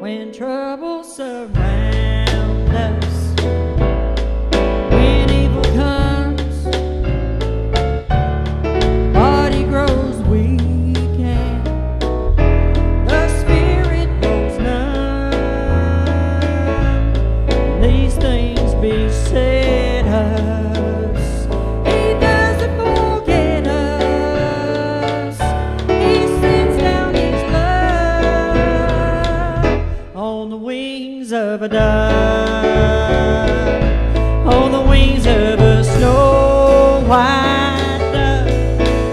when trouble surrounds us. of a dove on the wings of a snow white dove.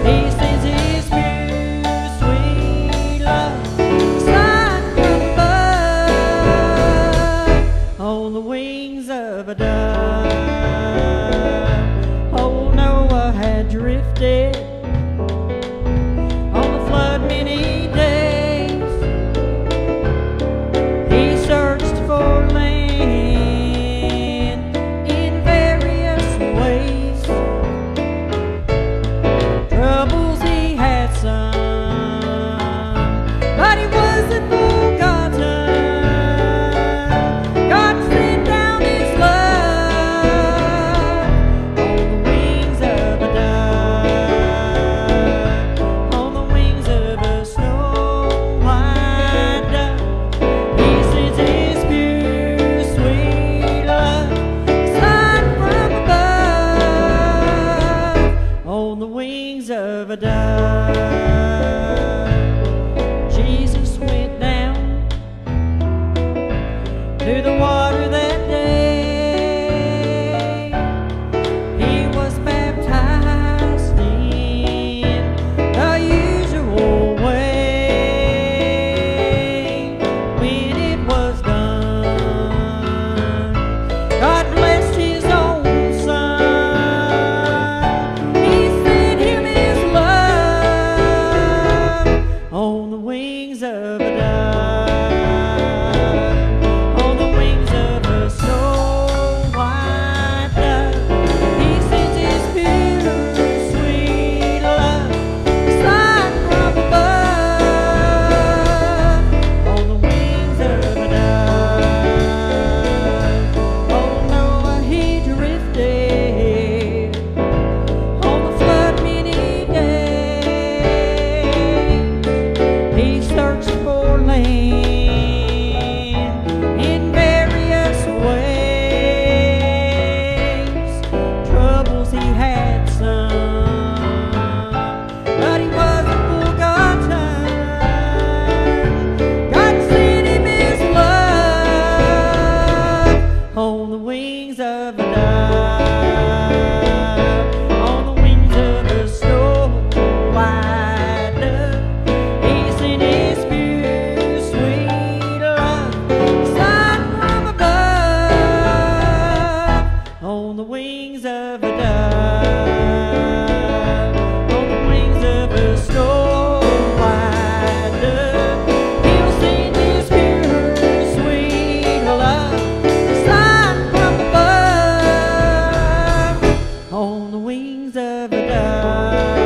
This is his pure sweet love, slide from above on the wings of a dove. days of a dove. Jesus went down to the water. wings of dog never die.